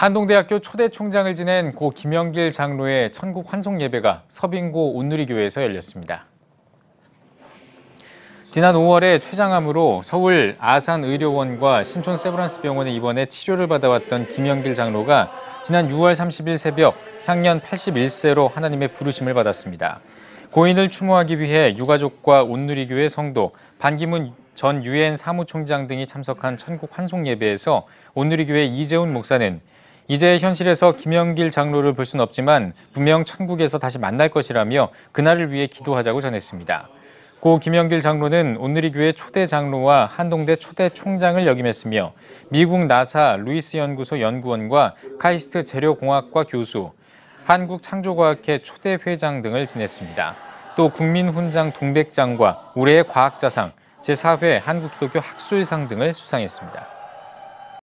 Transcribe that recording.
한동대학교 초대 총장을 지낸 고 김영길 장로의 천국 환송 예배가 서빙고 온누리교회에서 열렸습니다. 지난 5월에 췌장암으로 서울 아산의료원과 신촌 세브란스 병원에 입원해 치료를 받아왔던 김영길 장로가 지난 6월 30일 새벽 향년 81세로 하나님의 부르심을 받았습니다. 고인을 추모하기 위해 유가족과 온누리교회 성도, 반기문 전 유엔 사무총장 등이 참석한 천국 환송 예배에서 온누리교회 이재훈 목사는 이제 현실에서 김영길 장로를 볼 수는 없지만 분명 천국에서 다시 만날 것이라며 그날을 위해 기도하자고 전했습니다. 고 김영길 장로는 온누리 교회 초대 장로와 한동대 초대 총장을 역임했으며 미국 나사 루이스 연구소 연구원과 카이스트 재료공학과 교수, 한국창조과학회 초대 회장 등을 지냈습니다. 또 국민훈장 동백장과 올해의 과학자상, 제4회 한국기독교 학술상 등을 수상했습니다.